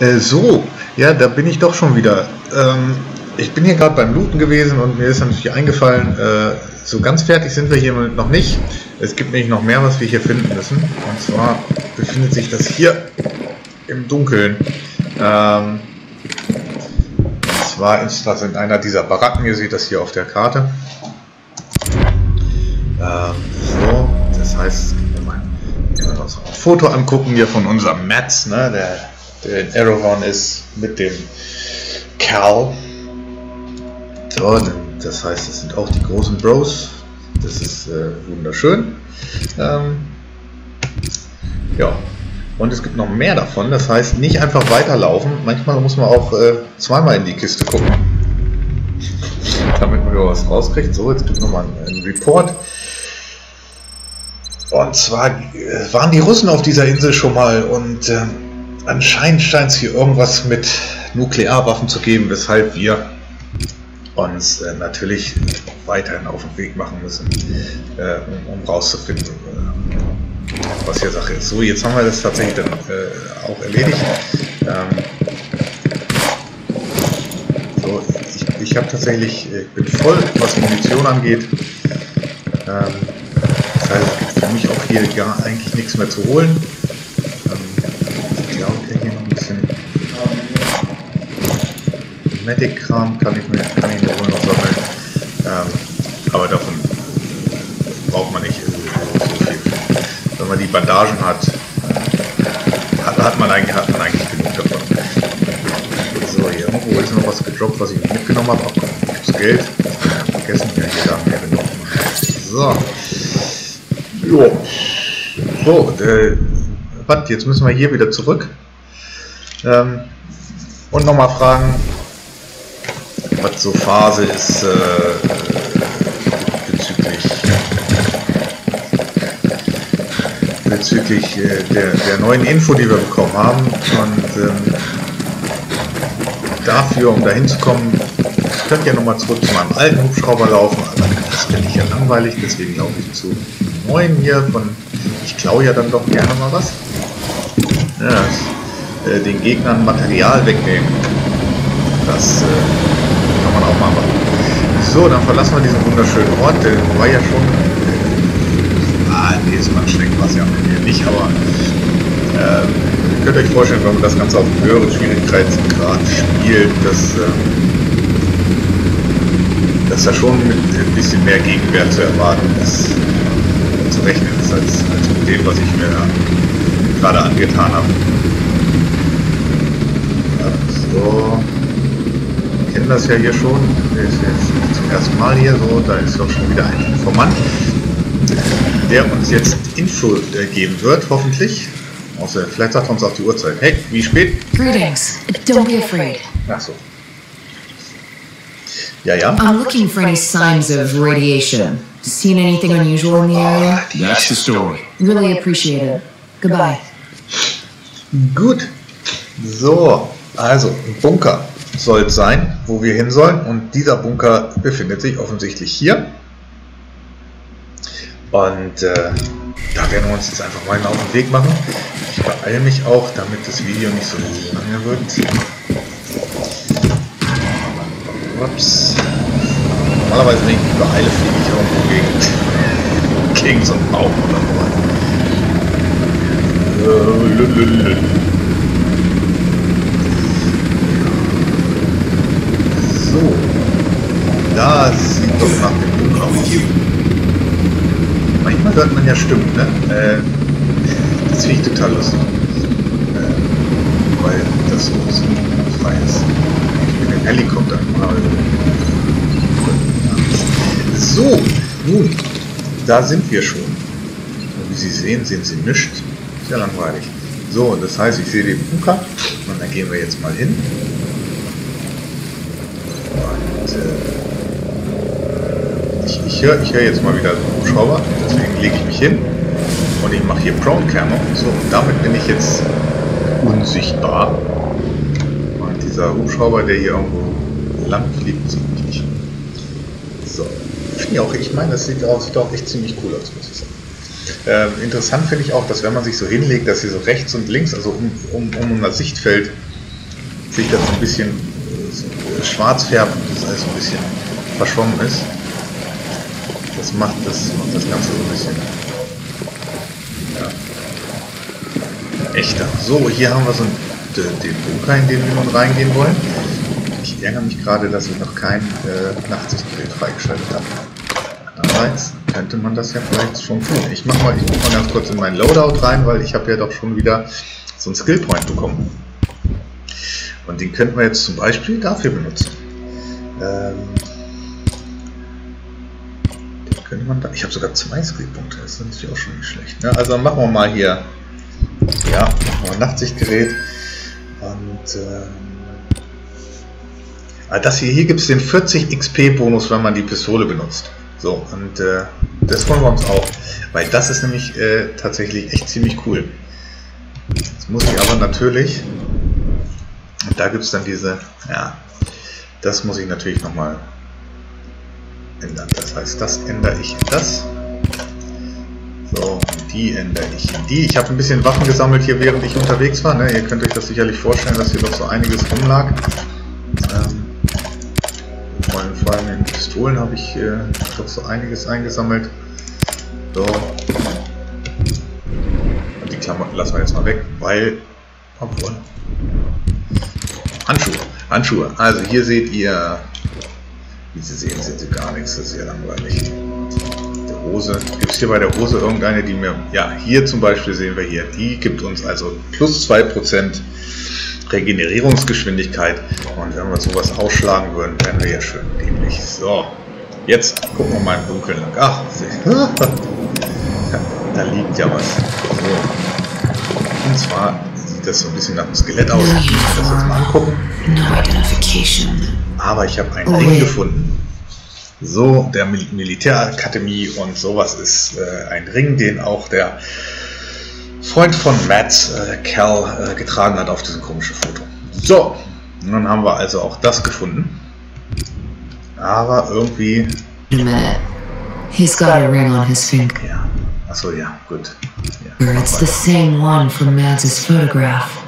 Äh, so, ja, da bin ich doch schon wieder. Ähm, ich bin hier gerade beim Looten gewesen und mir ist natürlich eingefallen, äh, so ganz fertig sind wir hier noch nicht. Es gibt nämlich noch mehr, was wir hier finden müssen. Und zwar befindet sich das hier im Dunkeln. Ähm, und zwar ist in einer dieser Baracken. Ihr seht das hier auf der Karte. Ähm, so, das heißt, wir können uns ein Foto angucken hier von unserem Mats, ne, der, der in Arrowon ist mit dem Kerl. So, das heißt, das sind auch die großen Bros. Das ist äh, wunderschön. Ähm, ja, und es gibt noch mehr davon. Das heißt, nicht einfach weiterlaufen. Manchmal muss man auch äh, zweimal in die Kiste gucken, damit man was rauskriegt. So, jetzt gibt es nochmal einen, einen Report. Und zwar äh, waren die Russen auf dieser Insel schon mal und äh, anscheinend scheint es hier irgendwas mit Nuklearwaffen zu geben, weshalb wir uns äh, natürlich weiterhin auf den Weg machen müssen, äh, um, um, rauszufinden, äh, was hier Sache ist. So, jetzt haben wir das tatsächlich dann äh, auch erledigt. Ähm, so, ich, ich habe tatsächlich, ich bin voll, was Munition angeht. Ähm, das heißt, es gibt für mich auch hier gar eigentlich nichts mehr zu holen. Cosmetic-Kram kann ich mir, kann ich wohl noch sammeln. Ähm, aber davon braucht man nicht so viel. Wenn man die Bandagen hat, hat, hat, man, eigentlich, hat man eigentlich genug davon. So, hier irgendwo ist noch was gedroppt, was ich mitgenommen habe. Ach komm, gibt's Geld. Vergessen, ja, hier haben wir genug. So. Jo. So, äh, jetzt müssen wir hier wieder zurück. Ähm, und nochmal fragen, was so Phase ist äh, bezüglich, bezüglich äh, der, der neuen Info, die wir bekommen haben. Und ähm, dafür, um dahin zu kommen, könnt ihr nochmal zurück zu meinem alten Hubschrauber laufen. Aber das finde ich ja langweilig, deswegen laufe ich zu neuen hier von. Ich klaue ja dann doch gerne mal was. Ja, äh, den Gegnern Material wegnehmen. Das äh, kann man auch mal machen. So, dann verlassen wir diesen wunderschönen Ort. Der war ja schon... Äh, ah, nee, ist man schlecht war ja nicht, aber... Äh, ihr könnt euch vorstellen, wenn man das Ganze auf einem höheren Schwierigkeitsgrad spielt, dass... Äh, dass da schon mit ein bisschen mehr Gegenwert zu erwarten ist, zu rechnen ist, als, als mit dem, was ich mir gerade angetan habe. So kennen das ja hier schon. Der ist jetzt zum ersten Mal hier so. Da ist doch schon wieder ein Informant, der uns jetzt Info äh, geben wird, hoffentlich. Außer vielleicht sagt er uns auch die Uhrzeit. Hey, wie spät? Greetings. Don't be afraid. Ach so. Ja, ja. I'm looking for any signs of radiation. Seen anything unusual in the area? That's the story. Really appreciate it. Goodbye. Gut. So, also Bunker soll es sein, wo wir hin sollen. Und dieser Bunker befindet sich offensichtlich hier. Und äh, da werden wir uns jetzt einfach mal auf den Weg machen. Ich beeile mich auch, damit das Video nicht so lange wird. Ups. Normalerweise, mich beeile, fliege ich irgendwo gegen, gegen so einen Baum oder So. Das sieht doch nach dem Bunker aus. Manchmal hört man ja Stimmen, ne? Äh, das finde ich total lustig. Äh, weil das so, frei ist. Ich bin im Helikopter. So, nun, da sind wir schon. Und wie Sie sehen, sehen Sie nichts. Sehr langweilig. So, das heißt, ich sehe den Bunker und dann gehen wir jetzt mal hin. Ich, ich höre ich hör jetzt mal wieder einen Hubschrauber, deswegen lege ich mich hin und ich mache hier Prone Camo. So, und damit bin ich jetzt unsichtbar. Und dieser Hubschrauber, der hier irgendwo lang fliegt, sieht mich nicht. So, finde ich auch, ich meine, das sieht auch, sieht auch echt ziemlich cool aus, muss ich sagen. Ähm, interessant finde ich auch, dass wenn man sich so hinlegt, dass hier so rechts und links, also um, um, um unser Sichtfeld sich das so ein bisschen schwarz färbt und das alles ein bisschen verschwommen ist. Das macht das, macht das Ganze so ein bisschen ja, echter. So, hier haben wir so einen, den Bunker, in den wir nun reingehen wollen. Ich ärgere mich gerade, dass ich noch kein äh, Nachtsichtgerät freigeschaltet habe. Andererseits könnte man das ja vielleicht schon tun. Ich mache mal, mach mal ganz kurz in meinen Loadout rein, weil ich habe ja doch schon wieder so einen Skillpoint bekommen. Und den könnten wir jetzt zum Beispiel dafür benutzen. Ähm, könnte man da. Ich habe sogar zwei Skillpunkte, das ist natürlich auch schon nicht schlecht. Ne? Also machen wir mal hier. Ja, machen wir ein Nachtsichtgerät. Und ah, das hier, hier gibt es den 40 XP Bonus, wenn man die Pistole benutzt. So, und äh, das wollen wir uns auch. Weil das ist nämlich äh, tatsächlich echt ziemlich cool. Jetzt muss ich aber natürlich und da gibt es dann diese, ja, das muss ich natürlich nochmal ändern. Das heißt, das ändere ich in das. So, die ändere ich in die. Ich habe ein bisschen Waffen gesammelt hier, während ich unterwegs war. Ne? Ihr könnt euch das sicherlich vorstellen, dass hier doch so einiges rumlag. Ähm, vor, allem, vor allem in Pistolen habe ich äh, doch so einiges eingesammelt. So. Und die Klamotten lassen wir jetzt mal weg, weil, obwohl, Handschuhe. Handschuhe. Also hier seht ihr, Sie sehen, sind sie gar nichts. Das ist ja langweilig. Die Hose. Gibt es hier bei der Hose irgendeine, die mir, ja, hier zum Beispiel sehen wir hier, die gibt uns also plus 2% Regenerierungsgeschwindigkeit. Und wenn wir sowas ausschlagen würden, wären wir ja schön dämlich. So, jetzt gucken wir mal im Dunkeln lang. Ach, da liegt ja was. So. Und zwar sieht das so ein bisschen nach einem Skelett aus. Ich muss das jetzt mal angucken. Aber ich habe einen Ring gefunden. So, der Mil Militärakademie und sowas ist äh, ein Ring, den auch der Freund von Matt, äh, Cal, äh, getragen hat auf diesem komischen Foto. So, nun haben wir also auch das gefunden. Aber irgendwie. Matt, he's got a ring on his finger. Ja, achso, ja, gut. It's the same one from Mads' photograph.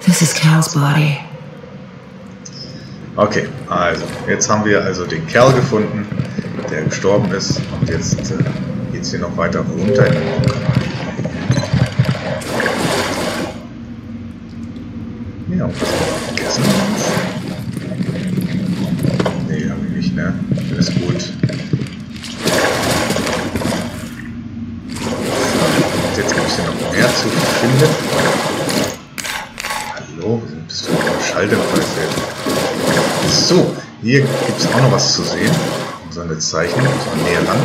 This is Cal's body. Okay, also, jetzt haben wir also den Kerl gefunden, der gestorben ist. Und jetzt äh, geht es hier noch weiter runter in den Bunker. Ja, und was noch vergessen? Nee, habe ich nicht, ne? Alles gut. jetzt gibt es hier noch mehr zu finden. Hallo, bist du Schalldämpfer So, hier gibt es auch noch was zu sehen. So eine Zeichnung, so näher ran.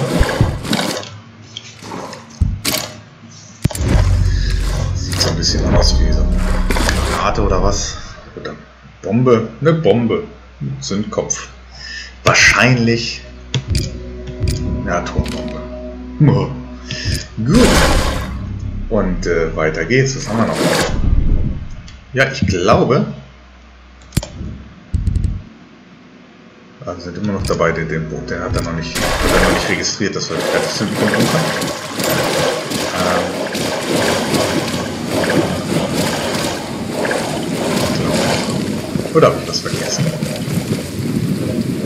Sieht so ein bisschen aus wie so eine Granate oder was. Oder Bombe. Eine Bombe. Zündkopf. Wahrscheinlich eine Atombombe. Gut. Und äh, weiter geht's. Was haben wir noch? Ja, ich glaube. Wir sind immer noch dabei, den, den Boot. Den hat er noch nicht, hat er noch nicht registriert, dass wir fertig sind dem Bunker. Ähm, Oder habe ich was vergessen?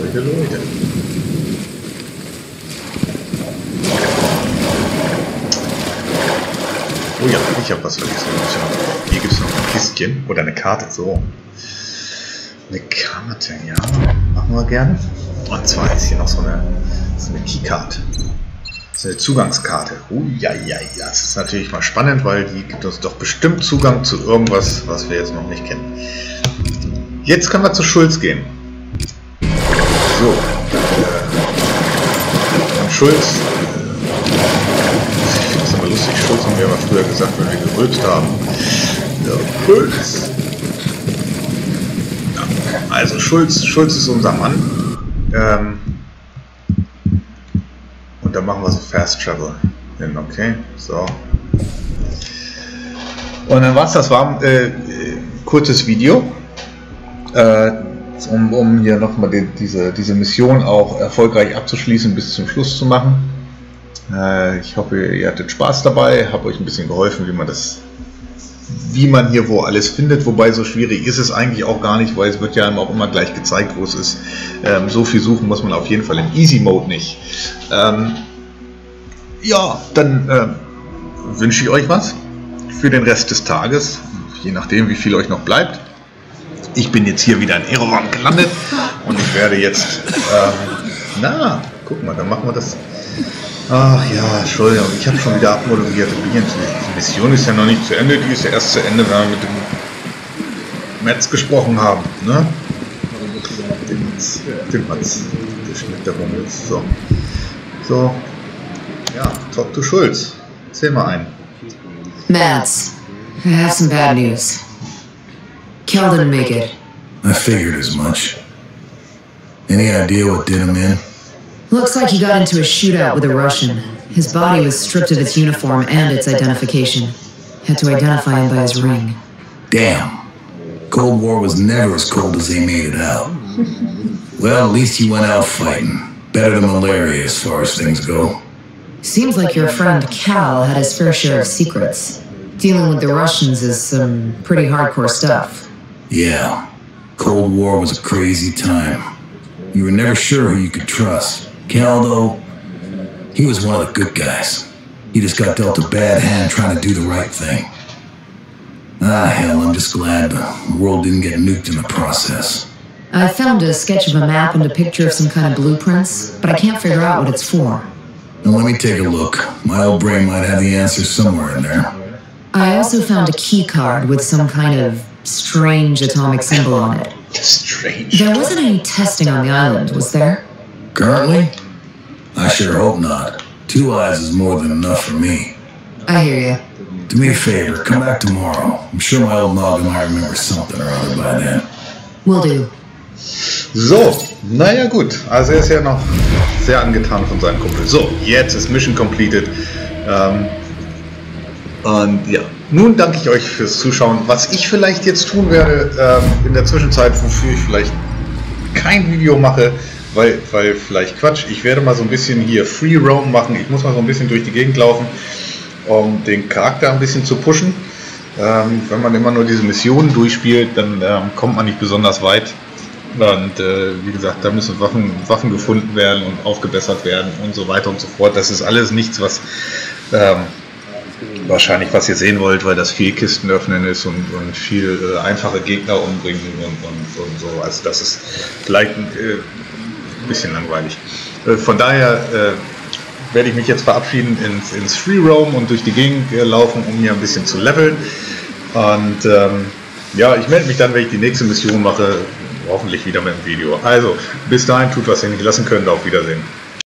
Leute, Leute. Oh ja, ich habe was vergessen. Hier gibt es noch ein Kistchen oder eine Karte. So. Eine Karte, ja. Machen wir gerne. Und zwar ist hier noch so eine, so eine Keycard. Ist eine Zugangskarte. Oh ja, ja, ja. Das ist natürlich mal spannend, weil die gibt uns doch bestimmt Zugang zu irgendwas, was wir jetzt noch nicht kennen. Jetzt können wir zu Schulz gehen. So. Äh, Schulz lustig. Schulz haben wir aber früher gesagt, wenn wir gerülpst haben. Ja, Schulz. Also Schulz, Schulz ist unser Mann. Ähm, und dann machen wir so Fast Travel hin, okay? So. Und dann war es das, war äh, kurzes Video, äh, um, um hier nochmal die, diese, diese Mission auch erfolgreich abzuschließen, bis zum Schluss zu machen. Äh, ich hoffe, ihr hattet Spaß dabei, habe euch ein bisschen geholfen, wie man das wie man hier wo alles findet. Wobei so schwierig ist es eigentlich auch gar nicht, weil es wird ja einem auch immer gleich gezeigt, wo es ist. Ähm, so viel suchen muss man auf jeden Fall im Easy Mode nicht. Ähm, ja, dann äh, wünsche ich euch was für den Rest des Tages, je nachdem, wie viel euch noch bleibt. Ich bin jetzt hier wieder in Erovan gelandet und ich werde jetzt, ähm, na, guck mal, dann machen wir das. Ach ja, Entschuldigung, ich habe schon wieder abmoderiert. Die Mission ist ja noch nicht zu Ende, die ist ja erst zu Ende, wenn wir mit dem Metz gesprochen haben. Ne? Den Metz, den Metz, der schmeckt der Rummels. So. so, ja, talk to Schulz. Erzähl mal ein. Mads, I have some bad news. Kel didn't make it. I figured as much. Any idea what did him in? Looks like he got into a shootout with a Russian. His body was stripped of its uniform and its identification. Had to identify him by his ring. Damn. Cold War was never as cold as they made it out. Well, at least he went out fighting. Better than malaria as far as things go. Seems like your friend Cal had his fair share of secrets. Dealing with the Russians is some pretty hardcore stuff. Yeah. Cold War was a crazy time. You were never sure who you could trust. Cal, though, he was one of the good guys. He just got dealt a bad hand trying to do the right thing. Ah, hell, I'm just glad the world didn't get nuked in the process. I found a sketch of a map and a picture of some kind of blueprints, but I can't figure out what it's for. Now let me take a look. My old brain might have the answer somewhere in there. I also found a key card with some kind of strange atomic symbol on it. Strange. There wasn't any testing on the island, was there? Currently? I sure hope not. Two eyes is more than enough for me. I hear you. Do me a favor, come back tomorrow. I'm sure my old noggin might remember something or other by then. Will do. So, naja gut. Also er ist ja noch sehr angetan von seinem Kumpel. So, jetzt ist Mission completed. Ähm, und ja, nun danke ich euch fürs Zuschauen. Was ich vielleicht jetzt tun werde, ähm, in der Zwischenzeit, wofür ich vielleicht kein Video mache, weil, weil vielleicht Quatsch, ich werde mal so ein bisschen hier Free Roam machen. Ich muss mal so ein bisschen durch die Gegend laufen, um den Charakter ein bisschen zu pushen. Ähm, wenn man immer nur diese Missionen durchspielt, dann ähm, kommt man nicht besonders weit. Und äh, wie gesagt, da müssen Waffen, Waffen gefunden werden und aufgebessert werden und so weiter und so fort. Das ist alles nichts, was ähm, wahrscheinlich was ihr sehen wollt, weil das viel Kisten öffnen ist und, und viel äh, einfache Gegner umbringen und, und, und, so. Also das ist vielleicht ein bisschen langweilig. Äh, von daher äh, werde ich mich jetzt verabschieden ins, ins Free Roam und durch die Gegend äh, laufen, um hier ein bisschen zu leveln. Und ähm, ja, ich melde mich dann, wenn ich die nächste Mission mache, hoffentlich wieder mit dem Video. Also, bis dahin tut, was ihr nicht lassen könnt. Auf Wiedersehen.